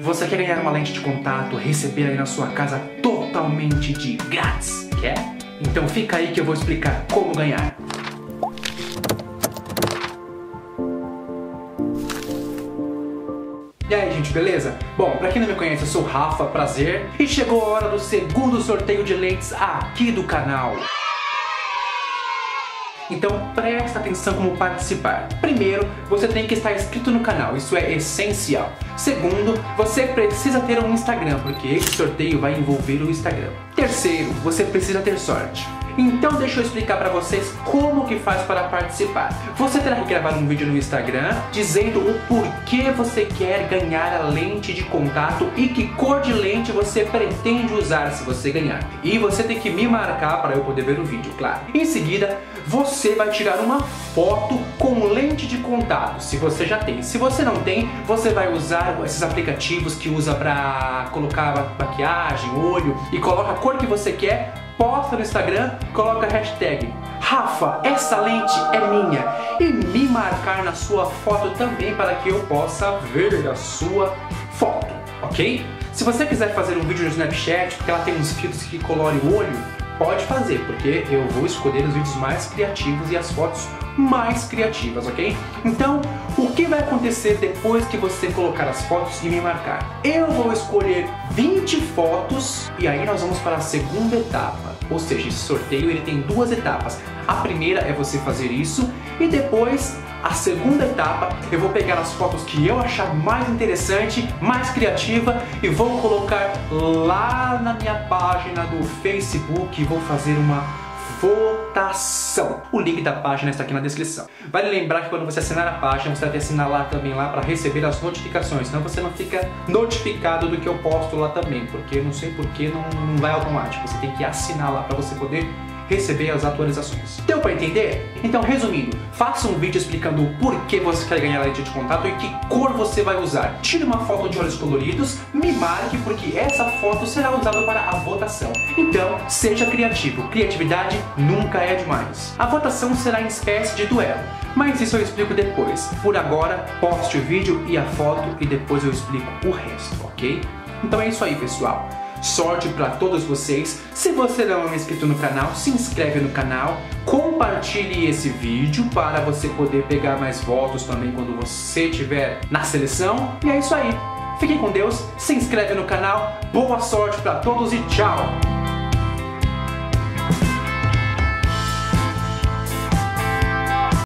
Você quer ganhar uma lente de contato, receber aí na sua casa totalmente de grátis? Quer? Então fica aí que eu vou explicar como ganhar. E aí, gente, beleza? Bom, pra quem não me conhece, eu sou o Rafa, prazer. E chegou a hora do segundo sorteio de lentes aqui do canal. Então presta atenção como participar. Primeiro, você tem que estar inscrito no canal, isso é essencial. Segundo, você precisa ter um Instagram, porque esse sorteio vai envolver o Instagram. Terceiro, você precisa ter sorte. Então deixa eu explicar para vocês como que faz para participar. Você terá que gravar um vídeo no Instagram dizendo o porquê você quer ganhar a lente de contato e que cor de lente você pretende usar se você ganhar. E você tem que me marcar para eu poder ver o vídeo, claro. Em seguida, você vai tirar uma foto com lente de contato, se você já tem. Se você não tem, você vai usar esses aplicativos que usa para colocar maquiagem, olho e coloca a cor que você quer posta no Instagram, coloca a hashtag Rafa, essa lente é minha e me marcar na sua foto também para que eu possa ver a sua foto, ok? Se você quiser fazer um vídeo no Snapchat, porque ela tem uns filtros que colorem o olho, pode fazer, porque eu vou escolher os vídeos mais criativos e as fotos mais criativas, ok? Então, o que vai acontecer depois que você colocar as fotos e me marcar? Eu vou escolher 20 fotos e aí nós vamos para a segunda etapa. Ou seja, esse sorteio ele tem duas etapas. A primeira é você fazer isso e depois a segunda etapa eu vou pegar as fotos que eu achar mais interessante, mais criativa e vou colocar lá na minha página do Facebook e vou fazer uma votação. O link da página está aqui na descrição. Vale lembrar que quando você assinar a página, você deve assinar lá também lá para receber as notificações, senão você não fica notificado do que eu posto lá também, porque não sei porque não, não vai automático. Você tem que assinar lá para você poder receber as atualizações. Deu para entender? Então, resumindo, faça um vídeo explicando o porquê você quer ganhar lente de contato e que cor você vai usar. Tire uma foto de olhos coloridos, me marque porque essa foto será usada para a votação. Então, seja criativo. Criatividade nunca é demais. A votação será em espécie de duelo, mas isso eu explico depois. Por agora, poste o vídeo e a foto e depois eu explico o resto, ok? Então é isso aí, pessoal. Sorte para todos vocês. Se você não é inscrito no canal, se inscreve no canal, compartilhe esse vídeo para você poder pegar mais votos também quando você estiver na seleção. E é isso aí. Fiquem com Deus, se inscreve no canal, boa sorte para todos e tchau!